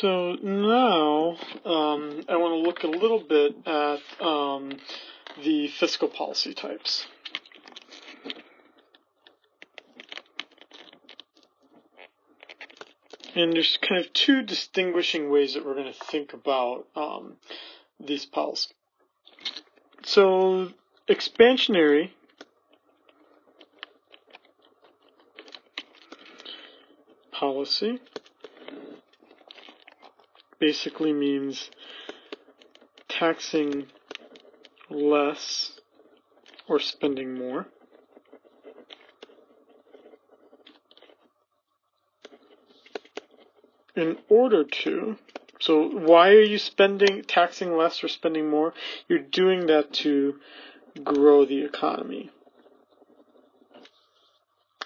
So now um, I want to look a little bit at um, the fiscal policy types. And there's kind of two distinguishing ways that we're going to think about um, these policies. So expansionary policy basically means taxing less or spending more. In order to, so why are you spending, taxing less or spending more? You're doing that to grow the economy.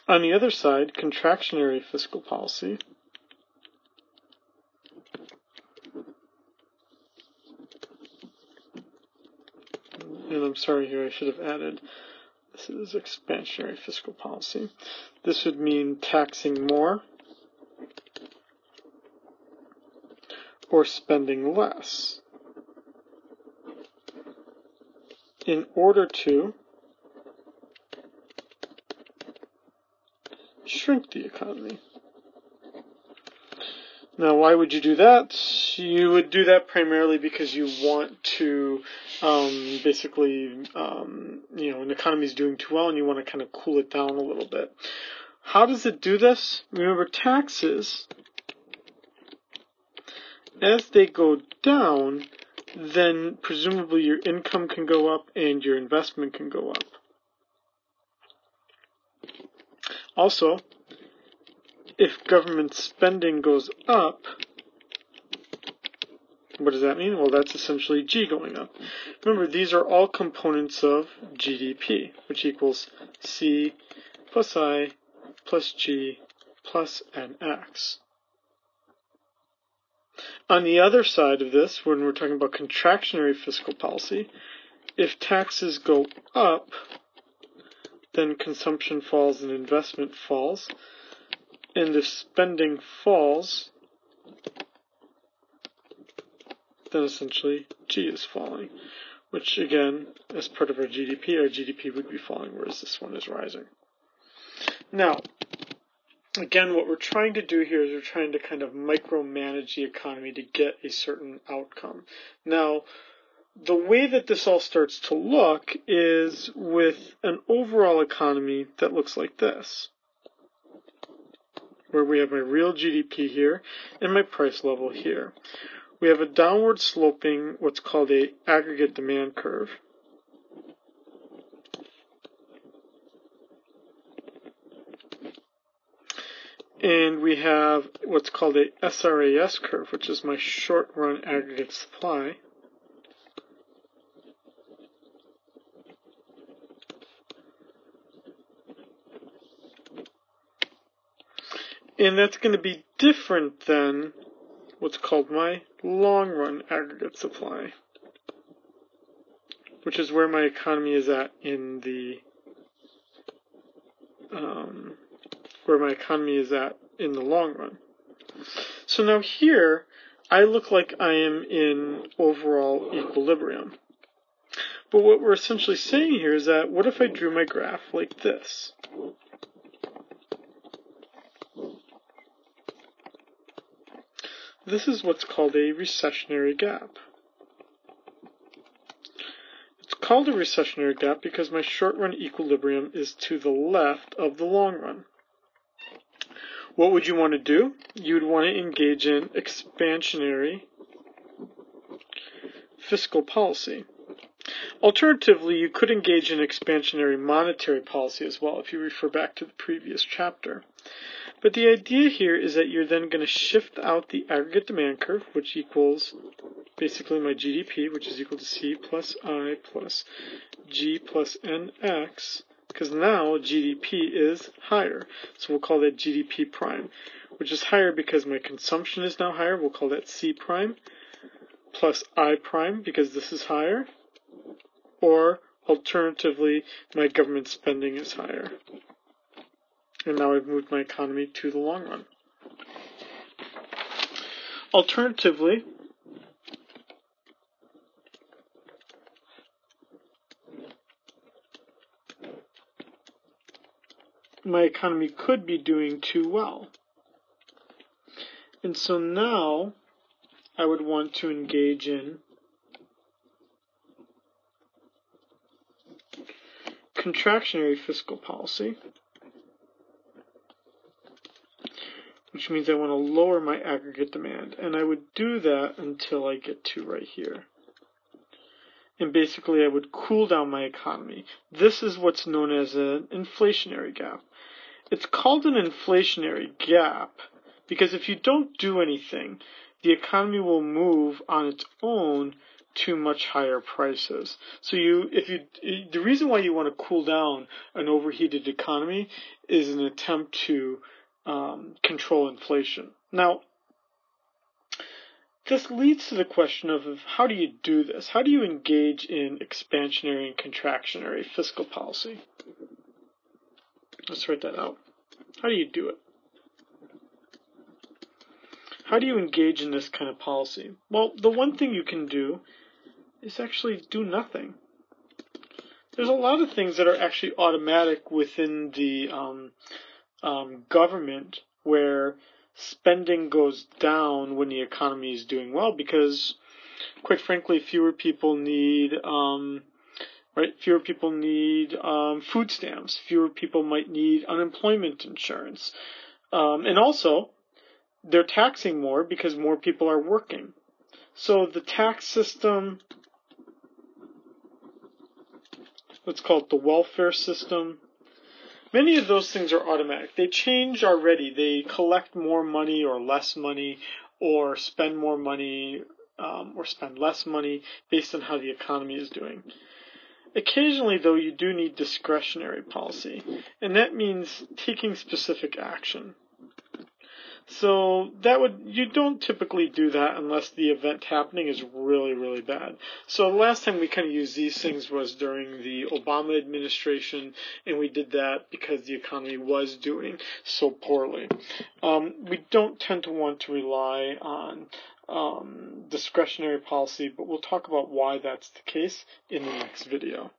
On the other side, contractionary fiscal policy and I'm sorry here, I should have added this is expansionary fiscal policy. This would mean taxing more or spending less in order to shrink the economy. Now, why would you do that? You would do that primarily because you want to um, basically, um, you know, an economy is doing too well and you want to kind of cool it down a little bit. How does it do this? Remember, taxes, as they go down, then presumably your income can go up and your investment can go up. Also, if government spending goes up, what does that mean? Well, that's essentially G going up. Remember, these are all components of GDP, which equals C plus I plus G plus NX. On the other side of this, when we're talking about contractionary fiscal policy, if taxes go up, then consumption falls and investment falls and if spending falls, then essentially G is falling, which again, as part of our GDP, our GDP would be falling, whereas this one is rising. Now, again, what we're trying to do here is we're trying to kind of micromanage the economy to get a certain outcome. Now, the way that this all starts to look is with an overall economy that looks like this where we have my real GDP here and my price level here. We have a downward sloping, what's called a aggregate demand curve. And we have what's called a SRAS curve, which is my short run aggregate supply. And that's going to be different than what's called my long run aggregate supply, which is where my economy is at in the um, where my economy is at in the long run. So now here, I look like I am in overall equilibrium. But what we're essentially saying here is that what if I drew my graph like this? This is what's called a recessionary gap. It's called a recessionary gap because my short run equilibrium is to the left of the long run. What would you want to do? You would want to engage in expansionary fiscal policy. Alternatively, you could engage in expansionary monetary policy as well if you refer back to the previous chapter. But the idea here is that you're then going to shift out the aggregate demand curve, which equals basically my GDP, which is equal to C plus I plus G plus NX, because now GDP is higher. So we'll call that GDP prime, which is higher because my consumption is now higher. We'll call that C prime plus I prime because this is higher. Or alternatively, my government spending is higher. And now I've moved my economy to the long run. Alternatively, my economy could be doing too well. And so now I would want to engage in contractionary fiscal policy, which means I want to lower my aggregate demand. And I would do that until I get to right here. And basically, I would cool down my economy. This is what's known as an inflationary gap. It's called an inflationary gap because if you don't do anything, the economy will move on its own to much higher prices. So you, if you, the reason why you want to cool down an overheated economy is an attempt to um, control inflation. Now, this leads to the question of, how do you do this? How do you engage in expansionary and contractionary fiscal policy? Let's write that out. How do you do it? How do you engage in this kind of policy? Well, the one thing you can do is actually do nothing. There's a lot of things that are actually automatic within the um, um, government where spending goes down when the economy is doing well because, quite frankly, fewer people need um, right? Fewer people need um, food stamps. Fewer people might need unemployment insurance, um, and also they're taxing more because more people are working. So the tax system let's call it the welfare system. Many of those things are automatic. They change already. They collect more money or less money, or spend more money um, or spend less money based on how the economy is doing. Occasionally, though, you do need discretionary policy, and that means taking specific action. So that would you don't typically do that unless the event happening is really really bad. So the last time we kind of used these things was during the Obama administration, and we did that because the economy was doing so poorly. Um, we don't tend to want to rely on um, discretionary policy, but we'll talk about why that's the case in the next video.